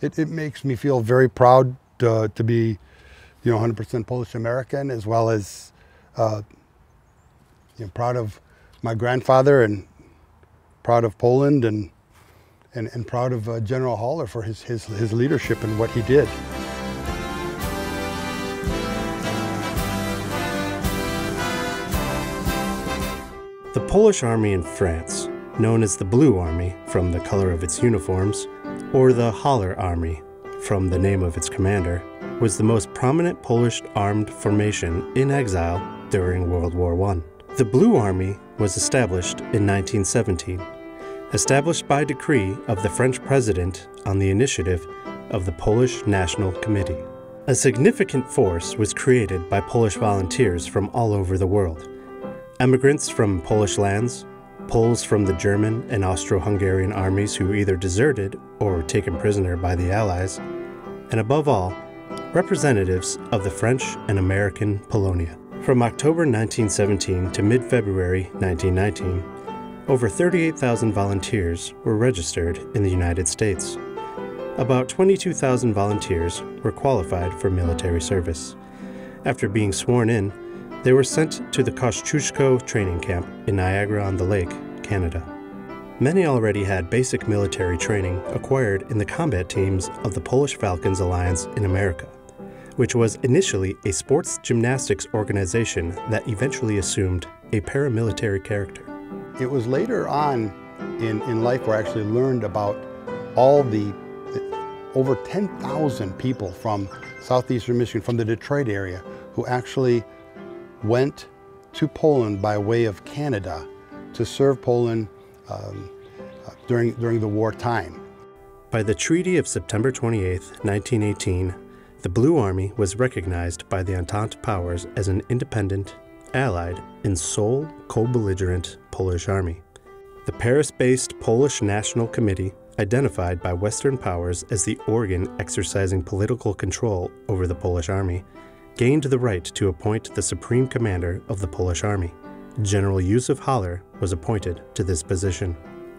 it, it makes me feel very proud to, to be, you know, 100% Polish American, as well as uh, you know, proud of my grandfather and proud of Poland and and, and proud of uh, General Haller for his, his, his leadership and what he did. The Polish army in France, known as the Blue Army from the color of its uniforms, or the Haller Army from the name of its commander, was the most prominent Polish armed formation in exile during World War I. The Blue Army was established in 1917 established by decree of the French president on the initiative of the Polish National Committee. A significant force was created by Polish volunteers from all over the world. Emigrants from Polish lands, Poles from the German and Austro Hungarian armies who either deserted or were taken prisoner by the Allies, and above all, representatives of the French and American Polonia. From October 1917 to mid February 1919, over 38,000 volunteers were registered in the United States. About 22,000 volunteers were qualified for military service. After being sworn in, they were sent to the Kosciuszko training camp in Niagara-on-the-Lake, Canada. Many already had basic military training acquired in the combat teams of the Polish Falcons Alliance in America, which was initially a sports gymnastics organization that eventually assumed a paramilitary character. It was later on in, in life where I actually learned about all the, the over 10,000 people from southeastern Michigan, from the Detroit area, who actually went to Poland by way of Canada to serve Poland um, uh, during, during the wartime. By the Treaty of September 28, 1918, the Blue Army was recognized by the Entente powers as an independent allied and sole co-belligerent Polish army. The Paris-based Polish National Committee, identified by Western powers as the organ exercising political control over the Polish army, gained the right to appoint the supreme commander of the Polish army. General Józef Haller was appointed to this position.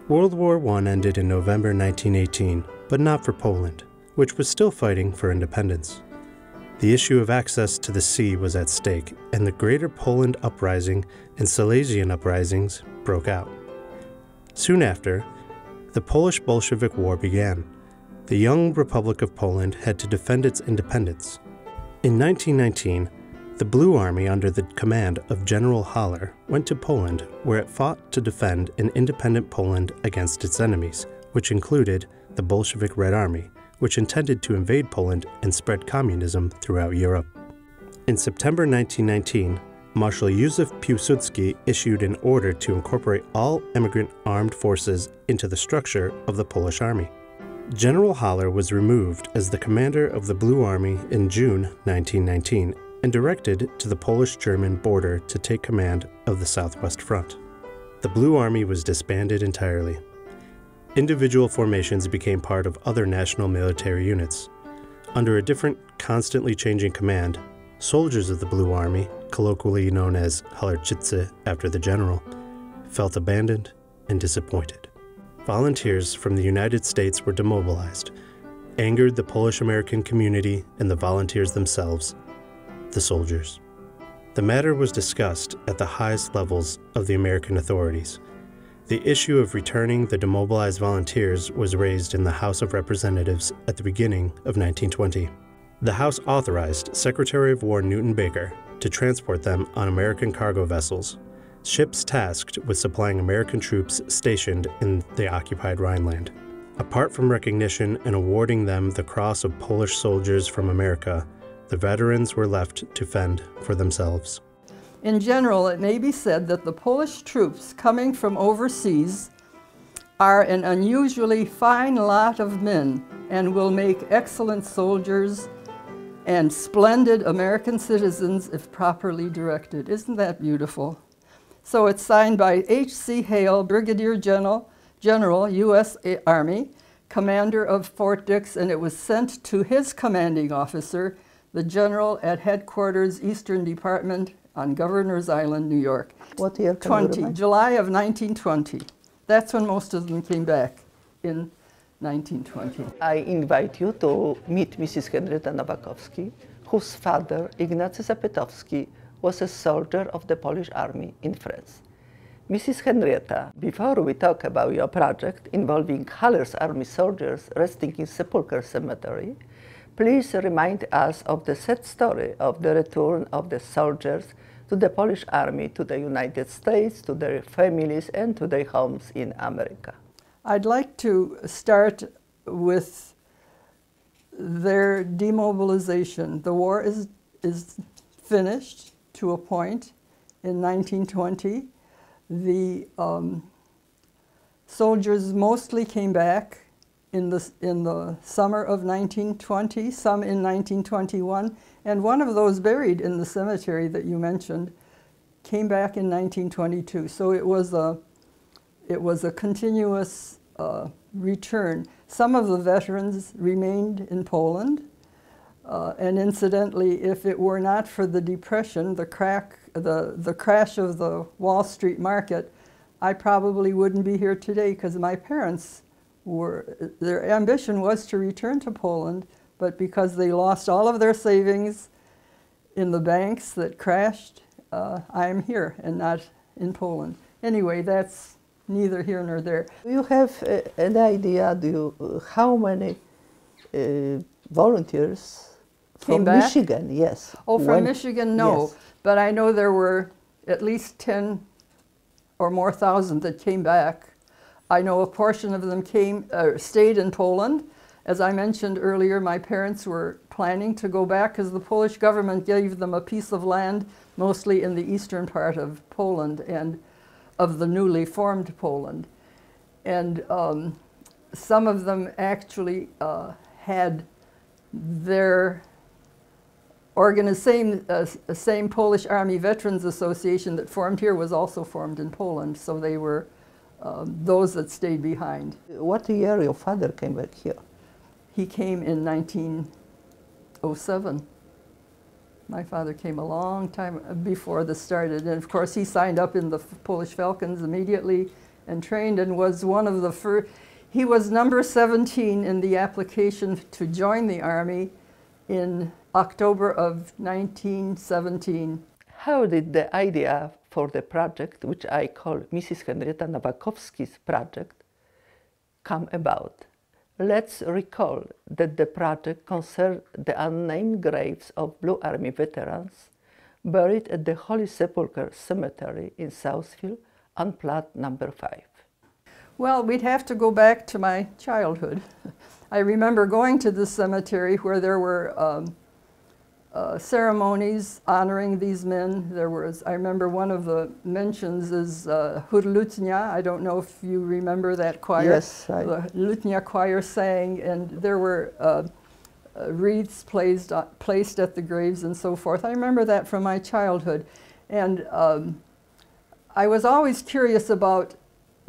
World War I ended in November 1918, but not for Poland, which was still fighting for independence. The issue of access to the sea was at stake, and the Greater Poland Uprising and Silesian uprisings broke out. Soon after, the Polish Bolshevik War began. The young Republic of Poland had to defend its independence. In 1919, the Blue Army, under the command of General Haller, went to Poland, where it fought to defend an independent Poland against its enemies, which included the Bolshevik Red Army, which intended to invade Poland and spread communism throughout Europe. In September 1919, Marshal Józef Piłsudski issued an order to incorporate all emigrant armed forces into the structure of the Polish army. General Haller was removed as the commander of the Blue Army in June 1919 and directed to the Polish-German border to take command of the Southwest Front. The Blue Army was disbanded entirely. Individual formations became part of other national military units. Under a different, constantly changing command, soldiers of the Blue Army, colloquially known as Hallerczycy after the general, felt abandoned and disappointed. Volunteers from the United States were demobilized, angered the Polish American community and the volunteers themselves, the soldiers. The matter was discussed at the highest levels of the American authorities the issue of returning the demobilized volunteers was raised in the House of Representatives at the beginning of 1920. The House authorized Secretary of War Newton Baker to transport them on American cargo vessels, ships tasked with supplying American troops stationed in the occupied Rhineland. Apart from recognition and awarding them the Cross of Polish Soldiers from America, the veterans were left to fend for themselves. In general, it may be said that the Polish troops coming from overseas are an unusually fine lot of men and will make excellent soldiers and splendid American citizens if properly directed. Isn't that beautiful? So it's signed by H.C. Hale, Brigadier General, General, U.S. Army, commander of Fort Dix, and it was sent to his commanding officer, the general at headquarters, Eastern Department, on Governor's Island, New York. What year? 20, July of 1920. That's when most of them came back in 1920. I invite you to meet Mrs. Henrietta Nowakowski, whose father, Ignacy Zapytowski, was a soldier of the Polish army in France. Mrs. Henrietta, before we talk about your project involving Haller's army soldiers resting in Sepulchre Cemetery, please remind us of the sad story of the return of the soldiers to the Polish army, to the United States, to their families, and to their homes in America. I'd like to start with their demobilization. The war is, is finished to a point in 1920. The um, soldiers mostly came back in the, in the summer of 1920, some in 1921, and one of those buried in the cemetery that you mentioned came back in 1922. So it was a, it was a continuous uh, return. Some of the veterans remained in Poland, uh, and incidentally, if it were not for the depression, the crack, the, the crash of the Wall Street market, I probably wouldn't be here today because my parents were, their ambition was to return to Poland, but because they lost all of their savings in the banks that crashed, uh, I'm here and not in Poland. Anyway, that's neither here nor there. Do You have uh, an idea, do you, how many uh, volunteers Came from back? Michigan, yes. Oh, from went- Michigan, no. Yes. But I know there were at least 10 or more thousand that came back. I know a portion of them came, uh, stayed in Poland. As I mentioned earlier, my parents were planning to go back because the Polish government gave them a piece of land, mostly in the eastern part of Poland and of the newly formed Poland. And um, some of them actually uh, had their Organi- same, uh, s- same Polish Army Veterans Association that formed here was also formed in Poland, so they were um, those that stayed behind. What year your father came back here? He came in 1907. My father came a long time before this started, and of course he signed up in the Polish Falcons immediately and trained and was one of the first. He was number 17 in the application to join the army in October of 1917. How did the idea for the project, which I call Mrs. Henrietta Nowakowski's project, come about? Let's recall that the project concerned the unnamed graves of Blue Army veterans buried at the Holy Sepulchre Cemetery in Southfield on plot number 5. Well, we'd have to go back to my childhood. I remember going to the cemetery where there were um, uh, ceremonies honoring these men. There was, I remember one of the mentions is uh, Chór Lutnia. I don't know if you remember that choir. Yes, I- The Lutnia choir sang, and there were uh, uh, wreaths placed, uh, placed at the graves and so forth. I remember that from my childhood. And um, I was always curious about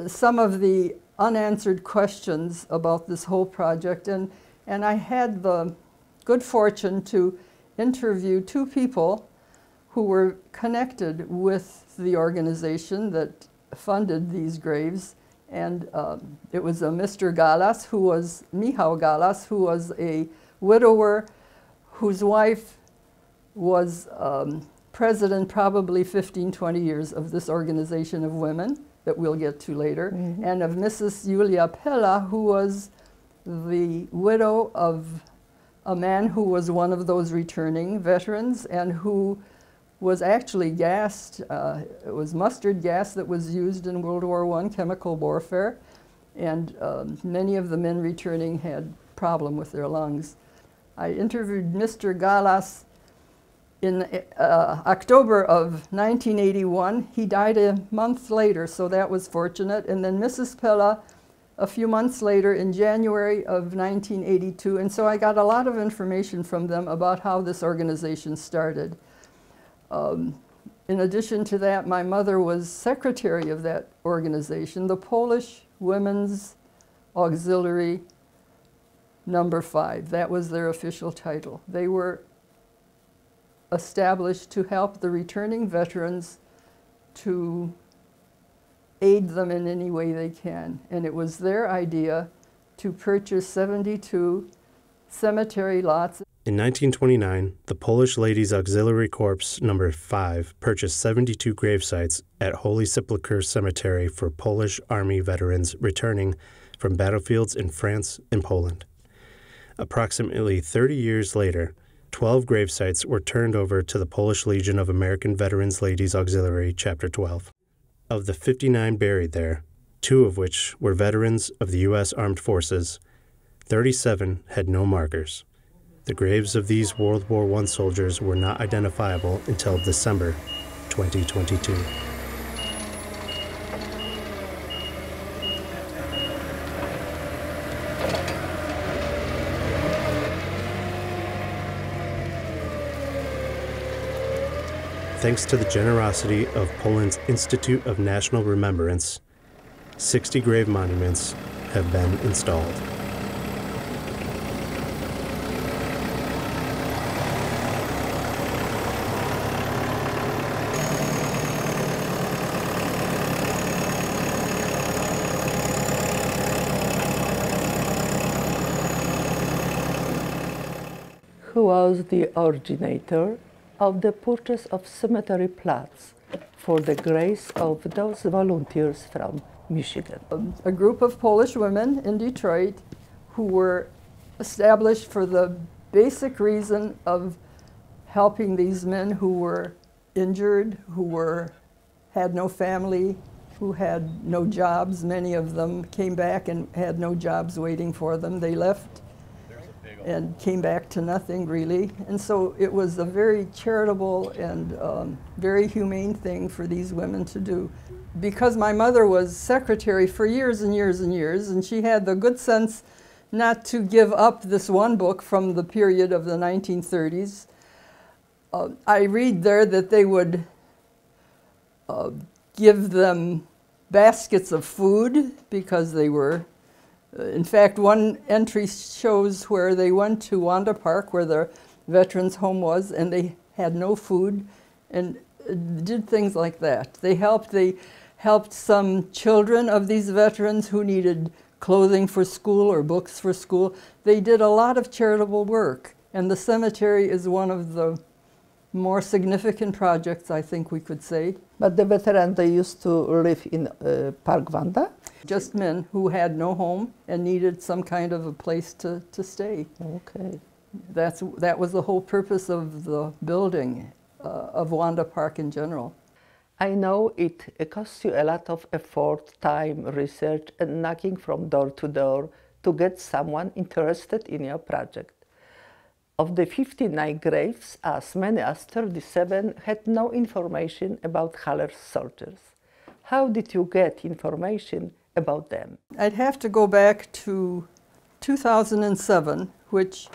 some of the unanswered questions about this whole project, and, and I had the good fortune to interview two people who were connected with the organization that funded these graves. And um, it was a Mr. Galas, who was Michał Galas, who was a widower whose wife was um, president probably 15, 20 years of this organization of women that we'll get to later, and of Mrs. Julia Pella, who was the widow of a man who was one of those returning veterans and who was actually gassed. Uh, it was mustard gas that was used in World War I, chemical warfare, and um, many of the men returning had problem with their lungs. I interviewed Mr. Galas in uh, October of 1981. He died a month later, so that was fortunate. And then Mrs. Pella a few months later in January of 1982. And so I got a lot of information from them about how this organization started. Um, in addition to that, my mother was secretary of that organization, the Polish Women's Auxiliary Number Five. That was their official title. They were established to help the returning veterans to aid them in any way they can. And it was their idea to purchase 72 cemetery lots. In 1929, the Polish Ladies Auxiliary Corps Number 5 purchased 72 grave sites at Holy Sepulchre Cemetery for Polish Army veterans returning from battlefields in France and Poland. Approximately 30 years later, 12 grave sites were turned over to the Polish Legion of American Veterans Ladies Auxiliary, Chapter 12. Of the 59 buried there, two of which were veterans of the U.S. Armed Forces, 37 had no markers. The graves of these World War I soldiers were not identifiable until December 2022. Thanks to the generosity of Poland's Institute of National Remembrance, 60 grave monuments have been installed. who was the originator of the purchase of cemetery plots for the graves of those volunteers from Michigan. Um, a group of Polish women in Detroit who were established for the basic reason of helping these men who were injured, who were had no family, who had no jobs. Many of them came back and had no jobs waiting for them. They left and came back to nothing really. And so it was a very charitable and um, very humane thing for these women to do. Because my mother was secretary for years and years and years, and she had the good sense not to give up this one book from the period of the 1930s. Uh, I read there that they would uh, give them baskets of food because they were in fact, one entry shows where they went to Wanda Park, where the veterans' home was, and they had no food, and uh, did things like that. They helped. They helped some children of these veterans who needed clothing for school or books for school. They did a lot of charitable work, and the cemetery is one of the more significant projects, I think we could say. But the veterans, they used to live in uh, Park Wanda? Just men who had no home and needed some kind of a place to, to stay. Okay. That's, that was the whole purpose of the building uh, of Wanda Park in general. I know it, it costs you a lot of effort, time, research, and knocking from door to door to get someone interested in your project. Of the 59 graves, as many as 37 had no information about Haller's soldiers. How did you get information about them? I'd have to go back to 2007, which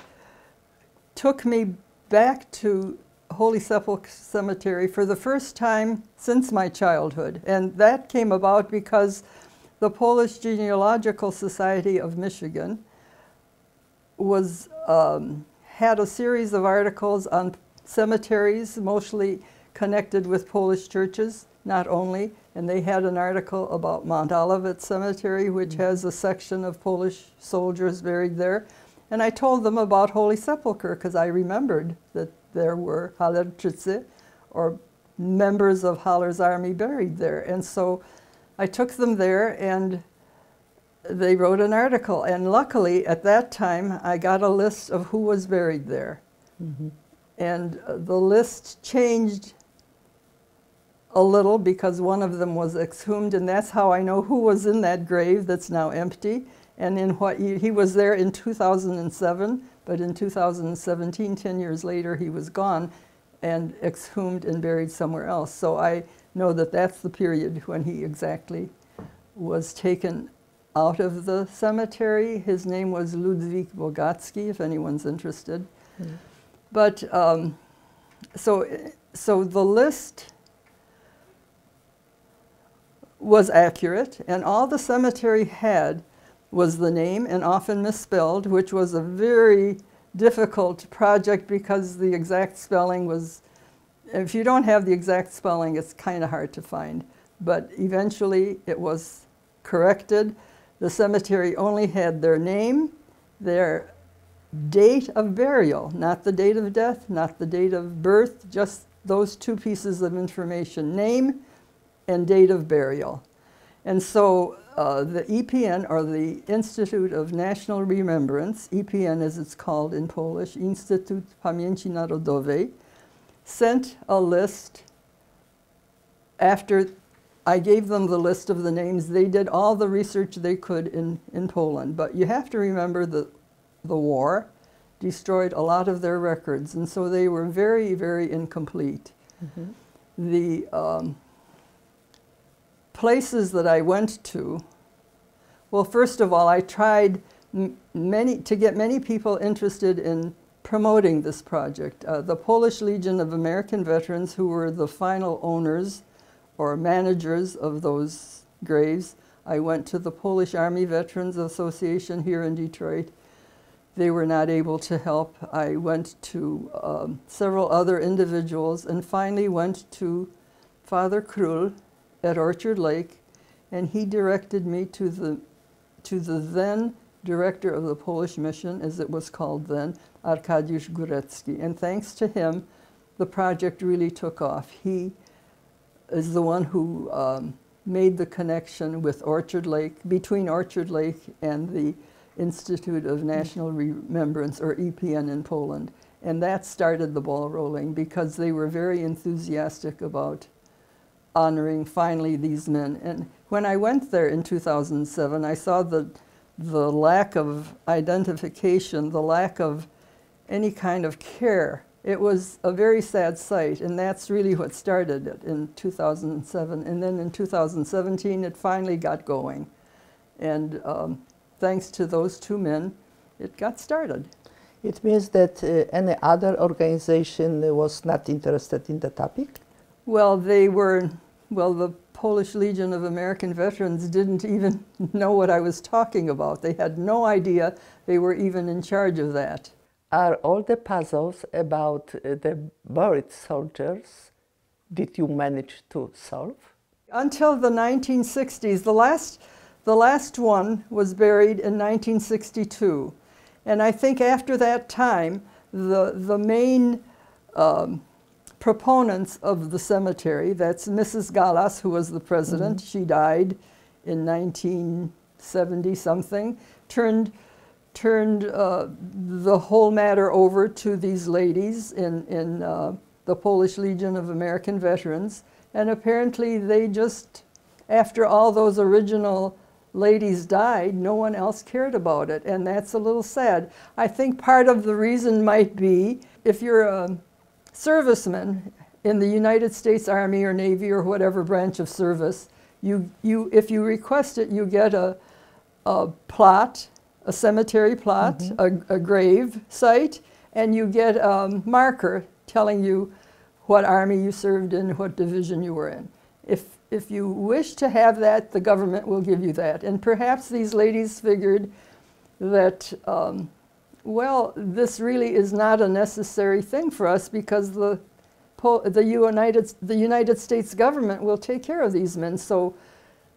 took me back to Holy Sepulchre Cemetery for the first time since my childhood. And that came about because the Polish Genealogical Society of Michigan was um, had a series of articles on cemeteries, mostly connected with Polish churches, not only. And they had an article about Mount Olivet Cemetery, which has a section of Polish soldiers buried there. And I told them about Holy Sepulchre because I remembered that there were Hallerczycy, or members of Haller's army buried there. And so I took them there and they wrote an article, and luckily at that time I got a list of who was buried there. Mm -hmm. And uh, the list changed a little because one of them was exhumed, and that's how I know who was in that grave that's now empty. And in what he, he was there in 2007, but in 2017, 10 years later, he was gone and exhumed and buried somewhere else. So I know that that's the period when he exactly was taken out of the cemetery. His name was Ludwik Bogacki, if anyone's interested. Mm. But um, so, so the list was accurate, and all the cemetery had was the name, and often misspelled, which was a very difficult project because the exact spelling was, if you don't have the exact spelling, it's kind of hard to find. But eventually it was corrected the cemetery only had their name, their date of burial, not the date of death, not the date of birth, just those two pieces of information name and date of burial. And so uh, the IPN, or the Institute of National Remembrance, IPN as it's called in Polish, Instytut Pamięci Narodowej, sent a list after I gave them the list of the names. They did all the research they could in, in Poland. But you have to remember that the war destroyed a lot of their records, and so they were very, very incomplete. The um, places that I went to, well, first of all, I tried m- many to get many people interested in promoting this project. Uh, the Polish Legion of American Veterans, who were the final owners or managers of those graves, I went to the Polish Army Veterans Association here in Detroit. They were not able to help. I went to um, several other individuals and finally went to Father Krull at Orchard Lake, and he directed me to the, to the then director of the Polish mission, as it was called then, Arkadiusz Górecki. And thanks to him, the project really took off. He is the one who um, made the connection with Orchard Lake, between Orchard Lake and the Institute of National Remembrance, or IPN in Poland. And that started the ball rolling because they were very enthusiastic about honoring finally these men. And when I went there in 2007, I saw the, the lack of identification, the lack of any kind of care. It was a very sad sight, and that's really what started it in 2007. And then in 2017, it finally got going. And um, thanks to those two men, it got started. It means that uh, any other organization was not interested in the topic? Well, they were, well, the Polish Legion of American Veterans didn't even know what I was talking about. They had no idea they were even in charge of that. Are all the puzzles about uh, the buried soldiers did you manage to solve? Until the 1960s, the last, the last one was buried in 1962. And I think after that time, the, the main um, proponents of the cemetery, that's Mrs. Galas, who was the president, she died in 1970 something, turned, turned uh, the whole matter over to these ladies in, in uh, the Polish Legion of American Veterans. And apparently they just, after all those original ladies died, no one else cared about it. And that's a little sad. I think part of the reason might be if you're a serviceman in the United States Army or Navy or whatever branch of service, you, you, if you request it, you get a, a plot, a cemetery plot, a, a grave site, and you get a marker telling you what army you served in, what division you were in. If, if you wish to have that, the government will give you that. And perhaps these ladies figured that, um, well, this really is not a necessary thing for us because the, the, United, the United States government will take care of these men. So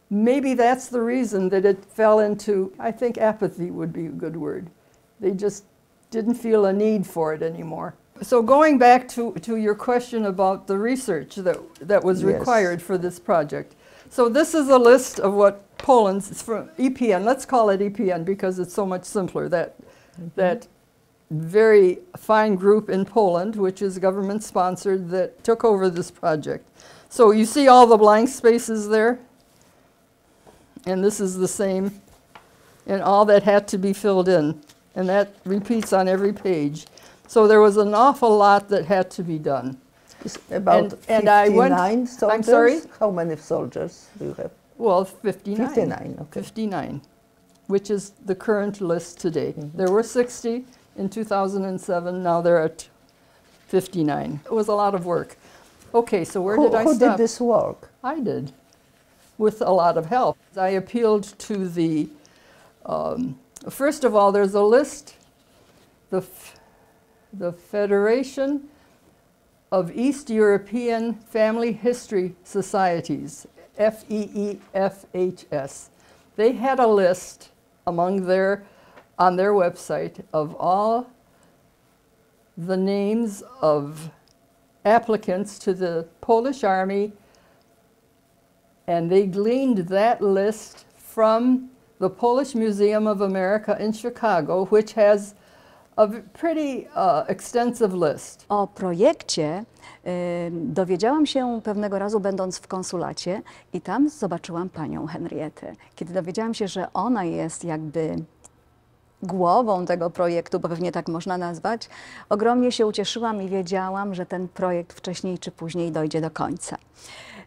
maybe that's the reason that it fell into, I think apathy would be a good word. They just didn't feel a need for it anymore. So going back to, to your question about the research that, that was Yes. required for this project. So this is a list of what Poland's, from IPN, let's call it IPN because it's so much simpler, that, mm-hmm. that very fine group in Poland, which is government sponsored, that took over this project. So you see all the blank spaces there? And this is the same, and all that had to be filled in. And that repeats on every page. So there was an awful lot that had to be done. It's about And- and I went- 59 I'm sorry? How many soldiers do you have? Well, 59. 59, okay. 59, which is the current list today. Mm-hmm. There were 60 in 2007, now they're at 59. It was a lot of work. Okay, so where who did I who stop? did this work? I did, with a lot of help. I appealed to the, um, first of all, there's a list, the, the Federation of East European Family History Societies, FEEFHS. they had a list among their on their website of all the names of applicants to the Polish army and they gleaned that list from the Polish Museum of America in Chicago which has a pretty uh, extensive list. O projekcie y, dowiedziałam się pewnego razu, będąc w konsulacie, i tam zobaczyłam panią Henrietę. Kiedy dowiedziałam się, że ona jest jakby głową tego projektu, bo pewnie tak można nazwać, ogromnie się ucieszyłam i wiedziałam, że ten projekt wcześniej czy później dojdzie do końca.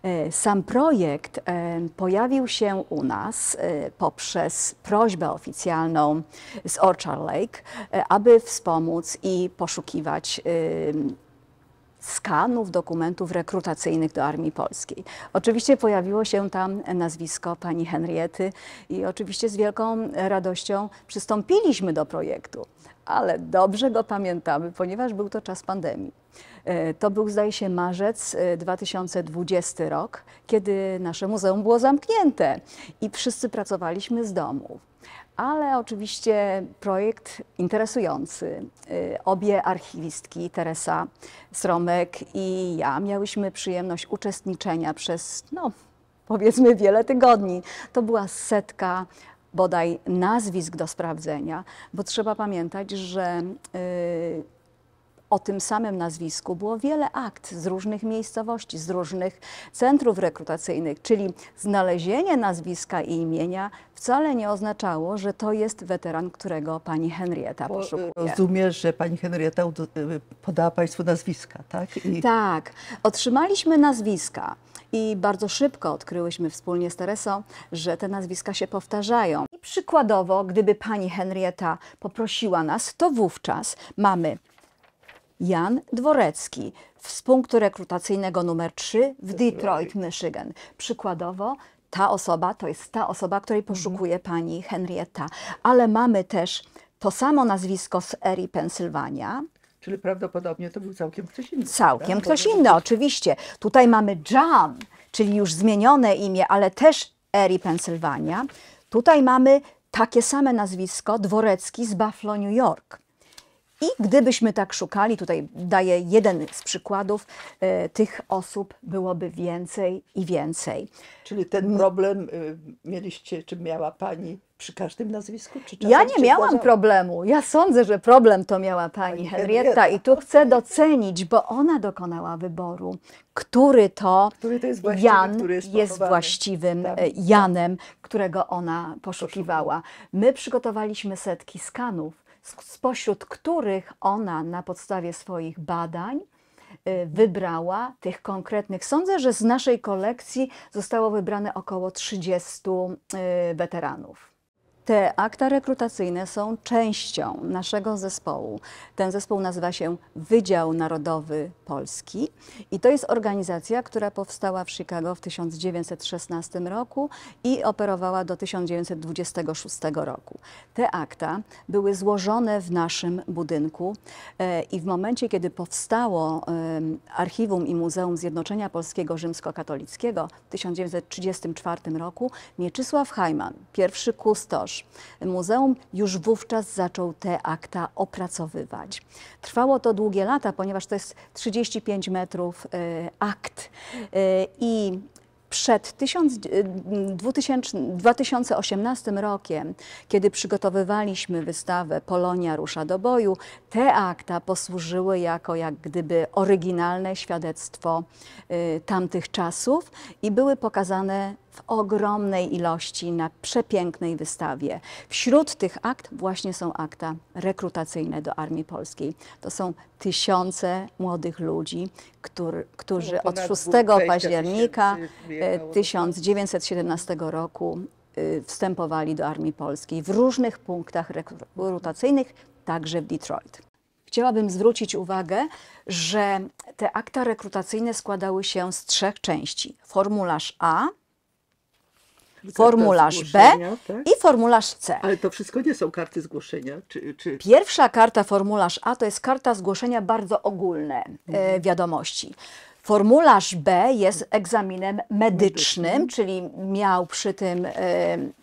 E, Sam projekt e, pojawił się u nas e, poprzez prośbę oficjalną z Orchard Lake, aby wspomóc i poszukiwać skanów, dokumentów rekrutacyjnych do Armii Polskiej. Oczywiście pojawiło się tam nazwisko pani Henriety i oczywiście z wielką radością przystąpiliśmy do projektu, ale dobrze go pamiętamy, ponieważ był to czas pandemii. E, To był, zdaje się, marzec e, 2020 rok, kiedy nasze muzeum było zamknięte i wszyscy pracowaliśmy z domu. Ale oczywiście projekt interesujący. Y, Obie archiwistki, Teresa Sromek i ja, miałyśmy przyjemność uczestniczenia przez, no, powiedzmy, wiele tygodni. To była setka bodaj nazwisk do sprawdzenia, bo trzeba pamiętać, że y, o tym samym nazwisku było wiele akt z różnych miejscowości, z różnych centrów rekrutacyjnych, czyli znalezienie nazwiska i imienia wcale nie oznaczało, że to jest weteran, którego pani Henrietta Bo, poszukuje. e, Rozumiem, że pani Henrietta udo- e, podała państwu nazwiska, tak? I Tak, otrzymaliśmy nazwiska i bardzo szybko odkryłyśmy wspólnie z Teresą, że te nazwiska się powtarzają. I przykładowo, gdyby pani Henrietta poprosiła nas, to wówczas mamy Jan Dworecki z punktu rekrutacyjnego numer 3 w Detroit, Michigan. Przykładowo ta osoba to jest ta osoba, której poszukuje pani Henrietta, ale mamy też to samo nazwisko z Erie, Pensylwania, Czyli prawdopodobnie to był całkiem ktoś inny. Całkiem prawda? ktoś inny, oczywiście. Tutaj mamy John, czyli już zmienione imię, ale też Erie, Pensylwania. Tutaj mamy takie same nazwisko, Dworecki z Buffalo, New York. I gdybyśmy tak szukali, tutaj daję jeden z przykładów, e, tych osób byłoby więcej i więcej. Czyli ten problem y, mieliście, czy miała pani przy każdym nazwisku? Ja nie miałam zdarzało? problemu. Ja sądzę, że problem to miała pani Pani Henrietta Henrietta. i tu chcę docenić, bo ona dokonała wyboru, który to Który to jest właściwy, Jan jest jest właściwym Tak. e, Janem, którego ona poszukiwała. My przygotowaliśmy setki skanów, spośród których ona na podstawie swoich badań e, wybrała tych konkretnych. Sądzę, że z naszej kolekcji zostało wybrane około 30 e, weteranów. Te akta rekrutacyjne są częścią naszego zespołu. Ten zespół nazywa się Wydział Narodowy Polski i to jest organizacja, która powstała w Chicago w 1916 roku i operowała do 1926 roku. Te akta były złożone w naszym budynku e, i w momencie, kiedy powstało Archiwum i Muzeum Zjednoczenia Polskiego Rzymskokatolickiego w 1934 roku, Mieczysław Hajman, pierwszy kustosz muzeum, już wówczas zaczął te akta opracowywać. Trwało to długie lata, ponieważ to jest 35 metrów e, akt e, i przed 1000, e, 2000, 2018 rokiem, kiedy przygotowywaliśmy wystawę Polonia rusza do boju, te akta posłużyły jako jak gdyby oryginalne świadectwo tamtych czasów i były pokazane w ogromnej ilości na przepięknej wystawie. Wśród tych akt właśnie są akta rekrutacyjne do Armii Polskiej. To są tysiące młodych ludzi, którzy, którzy No, od ponad 6 20 października tysięcy e, wyjechało do 1917 roku y, wstępowali do Armii Polskiej w różnych punktach rekrutacyjnych, także w Detroit. Chciałabym zwrócić uwagę, że te akta rekrutacyjne składały się z trzech części. Formularz A, formularz B tak? i formularz C. Ale to wszystko nie są karty zgłoszenia, czy, czy... Pierwsza karta, formularz A, to jest karta zgłoszenia bardzo ogólne e, wiadomości. Formularz B jest egzaminem medycznym, czyli miał przy tym, e,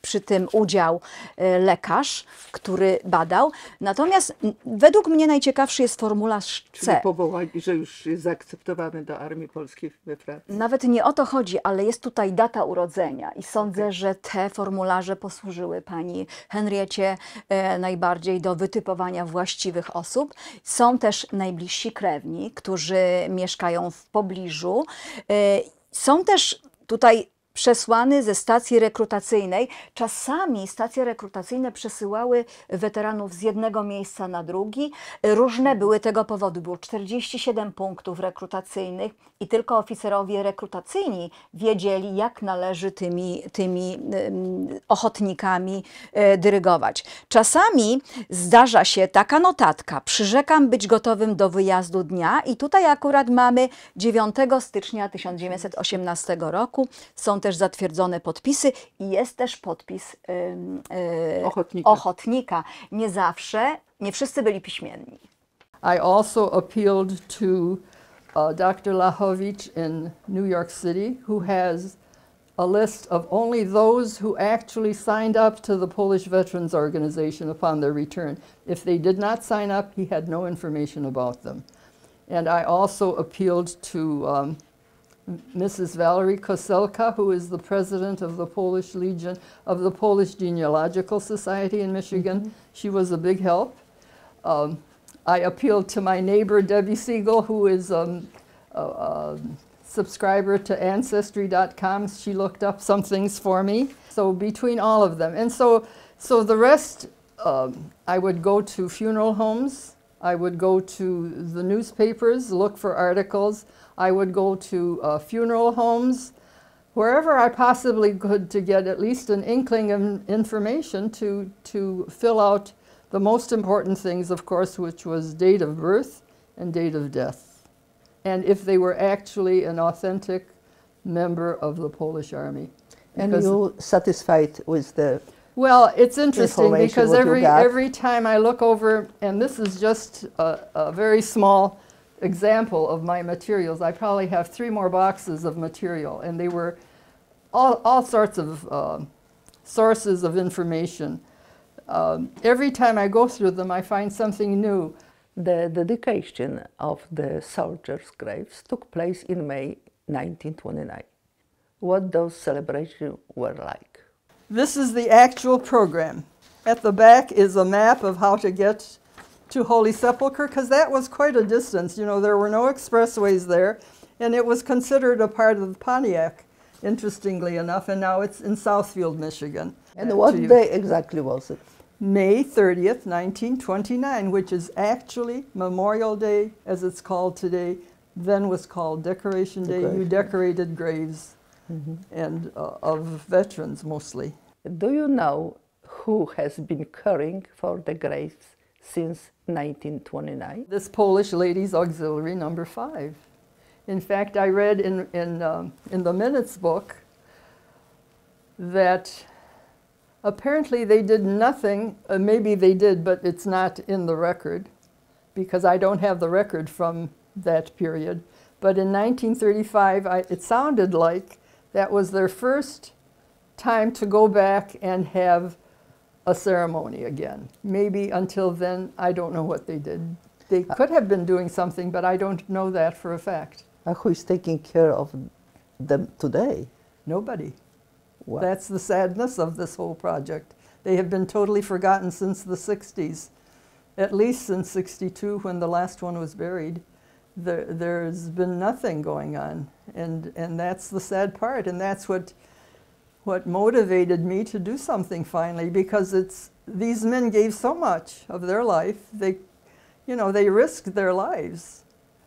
przy tym udział e, lekarz, który badał. Natomiast według mnie najciekawszy jest formularz Czyli C. powołali, że już jest zaakceptowany do Armii Polskiej we Francji. Nawet nie o to chodzi, ale jest tutaj data urodzenia i sądzę, że te formularze posłużyły pani Henriecie e, najbardziej do wytypowania właściwych osób. Są też najbliżsi krewni, którzy mieszkają w pobliżu. E, są też tutaj przesłany ze stacji rekrutacyjnej. Czasami stacje rekrutacyjne przesyłały weteranów z jednego miejsca na drugi. Różne były tego powody. Było 47 punktów rekrutacyjnych i tylko oficerowie rekrutacyjni wiedzieli, jak należy tymi, tymi ochotnikami e, dyrygować. Czasami zdarza się taka notatka, przyrzekam być gotowym do wyjazdu dnia i tutaj akurat mamy 9 stycznia 1918 roku. Są też zatwierdzone podpisy i jest też podpis e, Ochotnika. ochotnika. Nie zawsze, nie wszyscy byli piśmienni. I also appealed to uh, Dr. Lahovich in New York City, who has a list of only those who actually signed up to the Polish Veterans Organization upon their return. If they did not sign up, he had no information about them. And I also appealed to um, Mrs. Valerie Koselka, who is the president of the Polish Legion of the Polish Genealogical Society in Michigan. She was a big help. Um, I appealed to my neighbor Debbie Siegel, who is um, a, a subscriber to Ancestry.com. She looked up some things for me. So between all of them, and so so the rest, um, I would go to funeral homes. I would go to the newspapers, look for articles. I would go to uh, funeral homes, wherever I possibly could to get at least an inkling of information to, to fill out the most important things, of course, which was date of birth and date of death, and if they were actually an authentic member of the Polish army. And you satisfied with the well, it's interesting because every every time I look over, and this is just a, a very small example of my materials. I probably have three more boxes of material, and they were all all sorts of uh, sources of information. Um, every time I go through them, I find something new. The dedication of the soldiers' graves took place in May 1929. What those celebrations were like? This is the actual program. At the back is a map of how to get to Holy Sepulchre because that was quite a distance. You know, there were no expressways there, and it was considered a part of Pontiac, interestingly enough, and now it's in Southfield, Michigan. And what day exactly was it? May 30th, 1929, which is actually Memorial Day, as it's called today, then was called Decoration Day. You decorated graves and uh, of veterans mostly. Do you know who has been caring for the graves since 1929? This Polish Ladies Auxiliary number five. In fact, I read in, in, um, in the minutes book that apparently they did nothing, uh, maybe they did, but it's not in the record because I don't have the record from that period. But in 1935, I, it sounded like that was their first time to go back and have a ceremony again. Maybe until then, I don't know what they did. They could have been doing something, but I don't know that for a fact. Uh, who is taking care of them today? Nobody. Wow. That's the sadness of this whole project. They have been totally forgotten since the 60s, at least since 62 when the last one was buried. There, there's been nothing going on, and, and that's the sad part, and that's what, what motivated me to do something finally, because it's, these men gave so much of their life. They, you know, they risked their lives.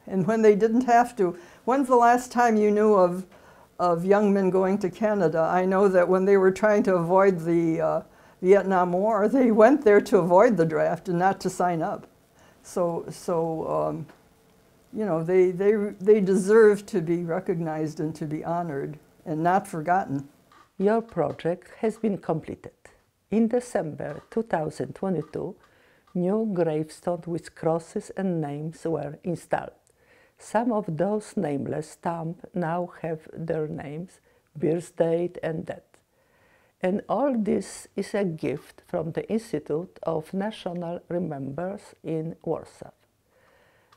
And when they didn't have to, when's the last time you knew of, of young men going to Canada? I know that when they were trying to avoid the uh, Vietnam War, they went there to avoid the draft and not to sign up. So, so um, you know, they, they, they deserve to be recognized and to be honored and not forgotten. Your project has been completed. In December 2022, new gravestones with crosses and names were installed. Some of those nameless stamps now have their names, birth date, and death. And all this is a gift from the Institute of National Remembrance in Warsaw.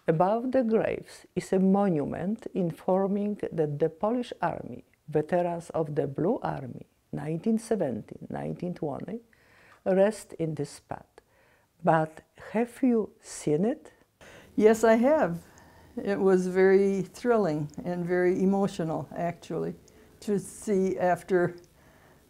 Above the graves is a monument informing that the Polish Army, veterans of the Blue Army, 1917-1920, rest in this spot. But have you seen it? Yes, I have. It was very thrilling and very emotional, actually, to see after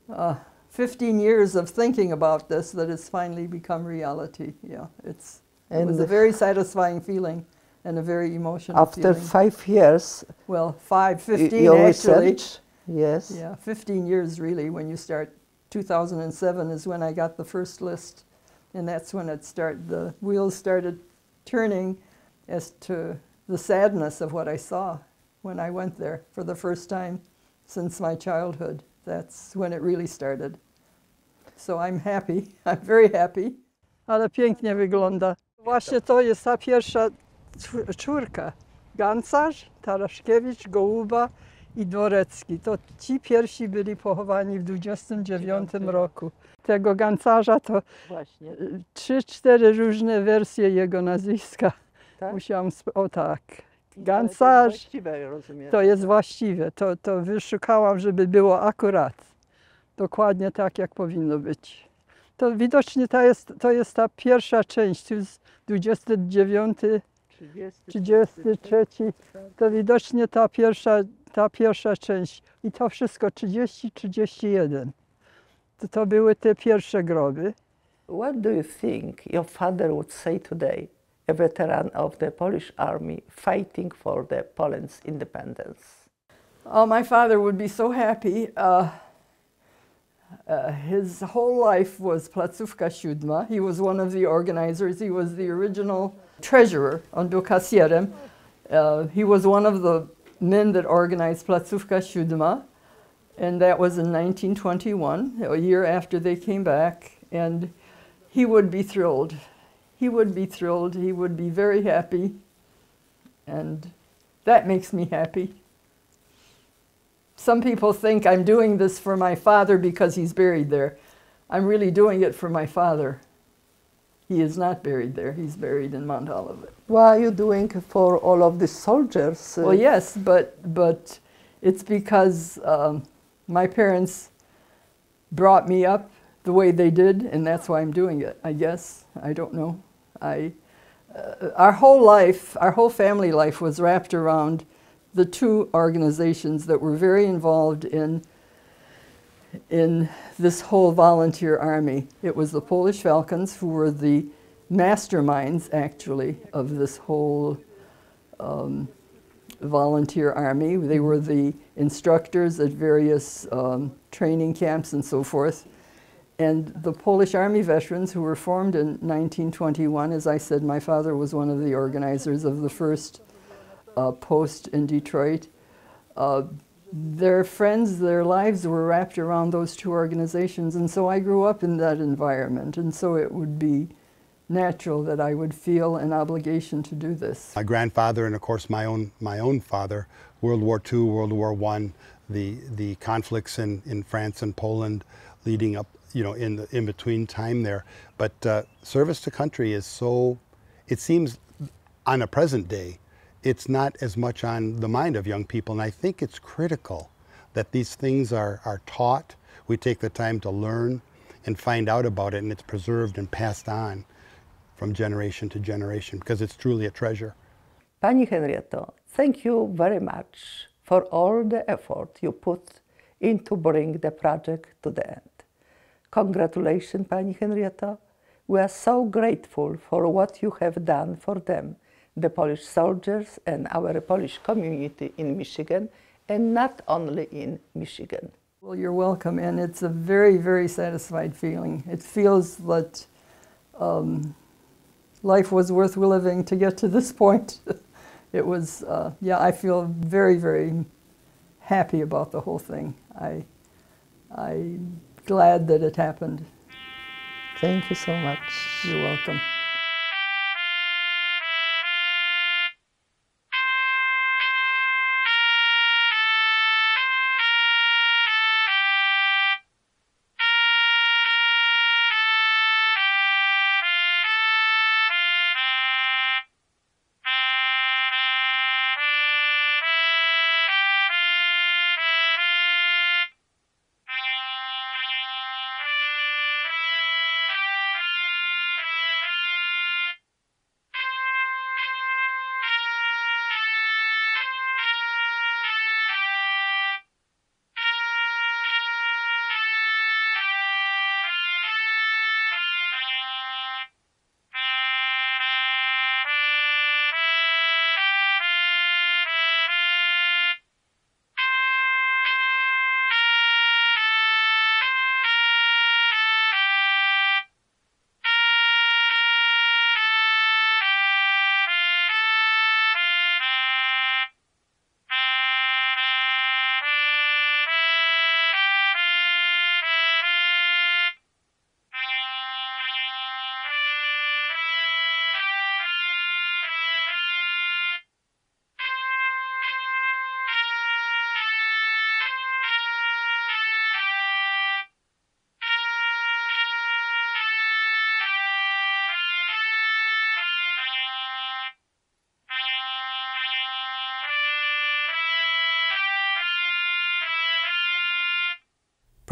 uh, 15 years of thinking about this that it's finally become reality. Yeah, it's, it And was a very satisfying feeling and a very emotional After feeling. five years, well, five, y- 15 your actually. research, yes, Yeah, 15 years really when you start. 2007 is when I got the first list, and that's when it started. The wheels started turning as to the sadness of what I saw when I went there for the first time since my childhood. That's when it really started. So I'm happy. I'm very happy. Ale pięknie wygląda. Właśnie to jest ta pierwsza czw- czwórka. Gancarz, Taraszkiewicz, Gołuba i Dworecki. To ci pierwsi byli pochowani w 29 roku. Tego Gancarza to y, trzy, cztery różne wersje jego nazwiska. Tak? Musiałam, o tak. Ale to jest Gancarz to jest właściwe. To, to wyszukałam, żeby było akurat. Dokładnie tak, jak powinno być. To widocznie to jest, to jest ta pierwsza część, tu jest 29, 30, 33, to widocznie ta pierwsza, ta pierwsza część. I to wszystko 30, 31. To, to były te pierwsze groby. What do you think your father would say today, a veteran of the Polish army fighting for the Poland's independence? Oh, my father would be so happy. Uh, uh, his whole life was Placówka Siódma. He was one of the organizers. He was the original treasurer under Kasierem. Uh, he was one of the men that organized Placówka Siódma, and that was in 1921, a year after they came back. And he would be thrilled. He would be thrilled. He would be very happy. And that makes me happy. Some people think I'm doing this for my father because he's buried there. I'm really doing it for my father. He is not buried there. He's buried in Mount Olivet. What are you doing for all of the soldiers? uh, Well, yes, but but it's because um, my parents brought me up the way they did, and that's why I'm doing it. I guess I don't know. I uh, our whole life, our whole family life, was wrapped around the two organizations that were very involved in in this whole volunteer army. It was the Polish Falcons who were the masterminds, actually, of this whole um, volunteer army. They were the instructors at various um, training camps and so forth. And the Polish Army veterans who were formed in 1921, as I said, my father was one of the organizers of the first uh, post in Detroit. Uh, their friends, their lives were wrapped around those two organizations, and so I grew up in that environment, and so it would be natural that I would feel an obligation to do this. My grandfather and of course my own my own father, World War II, World War One, the the conflicts in, in France and Poland, leading up, you know, in the in between time there. But uh, service to country is so. It seems on a present day, it's not as much on the mind of young people, and I think it's critical that these things are are taught. We take the time to learn and find out about it, and it's preserved and passed on from generation to generation because it's truly a treasure. Pani Henrietto, thank you very much for all the effort you put into bring the project to the end. Congratulations, Pani Henrietto. We are so grateful for what you have done for them, the Polish soldiers and our Polish community in Michigan, and not only in Michigan. Well, you're welcome, and it's a very, very satisfied feeling. It feels that um, life was worth living to get to this point. it was, uh, yeah, I feel very, very happy about the whole thing. I, I'm glad that it happened. Thank you so much. You're welcome.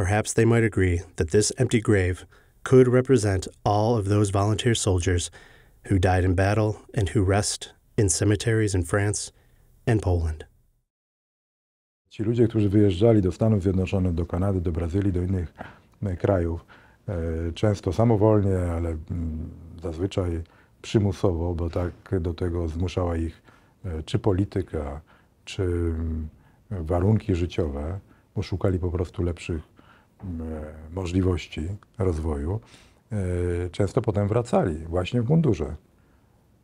Perhaps they might agree that this empty grave could represent all of those volunteer soldiers who died in battle and who rest in cemeteries in France and Poland. Ci ludzie, którzy wyjeżdżali do Stanów Zjednoczonych, do Kanady, do Brazylii, do innych krajów, często samowolnie, ale mm, zazwyczaj przymusowo, bo tak do tego zmuszała ich czy polityka, czy mm, warunki życiowe, bo szukali po prostu lepszych możliwości rozwoju, często potem wracali właśnie w mundurze,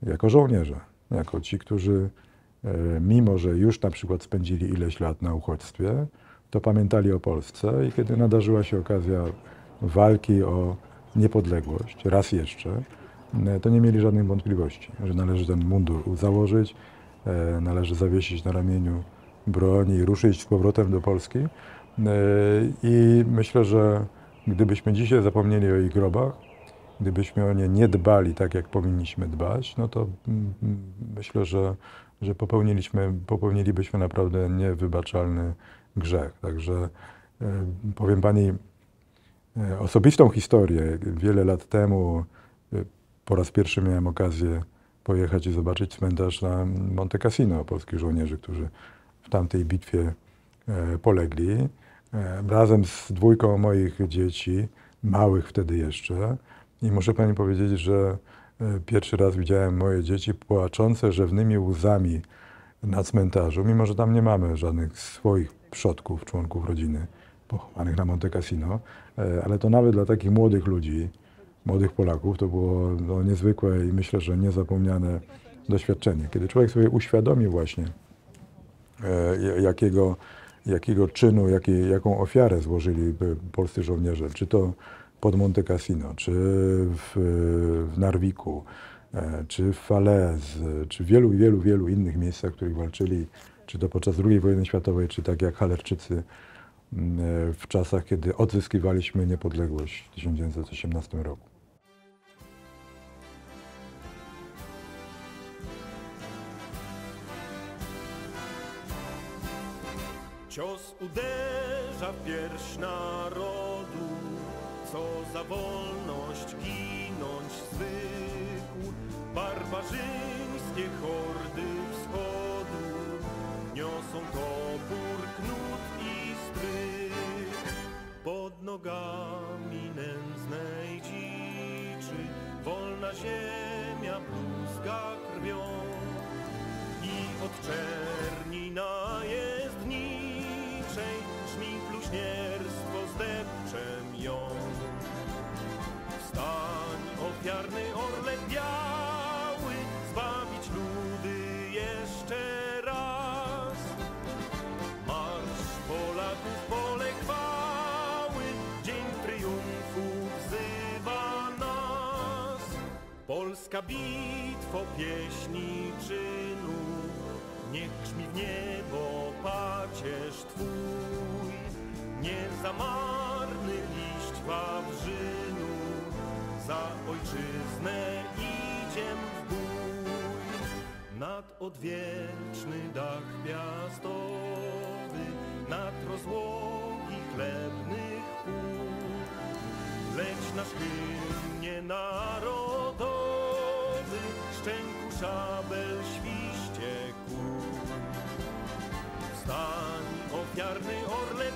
jako żołnierze, jako ci, którzy E, mimo że już na przykład spędzili ileś lat na uchodźstwie, to pamiętali o Polsce i kiedy nadarzyła się okazja walki o niepodległość, raz jeszcze, e, to nie mieli żadnych wątpliwości, że należy ten mundur założyć, e, należy zawiesić na ramieniu broni i ruszyć z powrotem do Polski. I myślę, że gdybyśmy dzisiaj zapomnieli o ich grobach, gdybyśmy o nie nie dbali tak, jak powinniśmy dbać, no to mm, mm, myślę, że że popełniliśmy, popełnilibyśmy naprawdę niewybaczalny grzech. Także e, powiem Pani e, osobistą historię. Wiele lat temu e, po raz pierwszy miałem okazję pojechać i zobaczyć cmentarz na Monte Cassino polskich żołnierzy, którzy w tamtej bitwie polegli. Razem z dwójką moich dzieci, małych wtedy jeszcze. I muszę Pani powiedzieć, że E, pierwszy raz widziałem moje dzieci płaczące rzewnymi łzami na cmentarzu, mimo że tam nie mamy żadnych swoich przodków, członków rodziny pochowanych na Monte Cassino, e, ale to nawet dla takich młodych ludzi, młodych Polaków, to było no, niezwykłe i myślę, że niezapomniane doświadczenie. Kiedy człowiek sobie uświadomi właśnie, e, jakiego, jakiego czynu, jakiej, jaką ofiarę złożyli polscy żołnierze, czy to pod Monte Cassino, czy w, w Narwiku, e, czy w Falaise, czy w wielu, wielu, wielu innych miejscach, w których walczyli, czy to podczas II wojny światowej, czy tak jak Halerczycy e, w czasach, kiedy odzyskiwaliśmy niepodległość w 1918 roku. Uderza pierś narodu, co za wolność ginąć zwykł. Barbarzyńskie hordy wschodu niosą topór, knut i stryk. Pod nogami nędznej dziczy wolna ziemia bluzga krwią i od bluźnierstwo zdepczem ją ofiarny orle biały, zbawić ludy jeszcze raz. Marsz Polaków pole chwały, dzień triumfu wzywa nas. Polska bitwo pieśni czynu, niech brzmi w niebo pacierz Twój, nie zamarny liść wawrzynu za ojczyznę idziem w bój. Nad odwieczny dach gwiazdowy, nad rozłogi chlebnych pól. Leć nasz hymnie narodowy, szczęku szabel świście kół. Wstań, ofiarny orle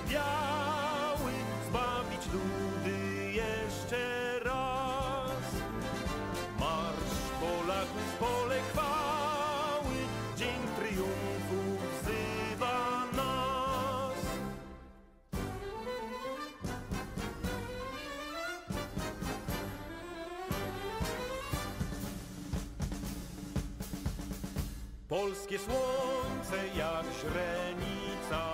Polskie słońce jak źrenica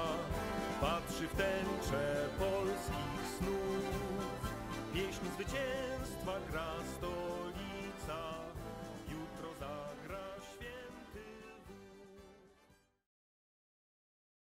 patrzy w tęczę polskich snów. Pieśń zwycięstwa gra stolica.